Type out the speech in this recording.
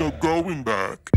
no going back.